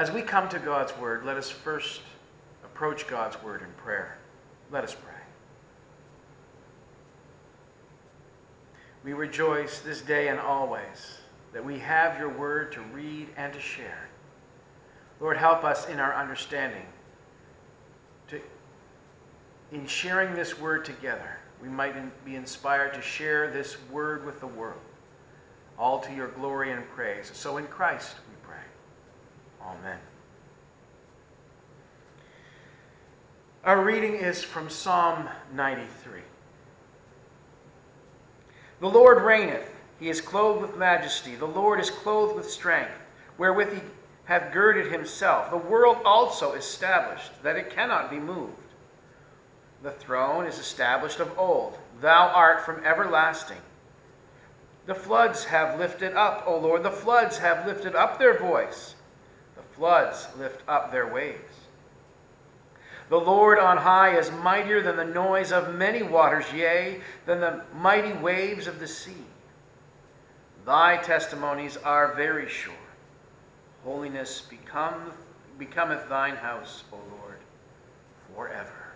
As we come to God's word, let us first approach God's word in prayer. Let us pray. We rejoice this day and always that we have your word to read and to share. Lord, help us in our understanding. To, in sharing this word together, we might be inspired to share this word with the world, all to your glory and praise. So in Christ we. Amen. Our reading is from Psalm 93. The Lord reigneth, he is clothed with majesty. The Lord is clothed with strength, wherewith he hath girded himself. The world also is established, that it cannot be moved. The throne is established of old. Thou art from everlasting. The floods have lifted up, O Lord, the floods have lifted up their voice. Floods lift up their waves. The Lord on high is mightier than the noise of many waters, yea, than the mighty waves of the sea. Thy testimonies are very sure. Holiness become, becometh thine house, O Lord, forever.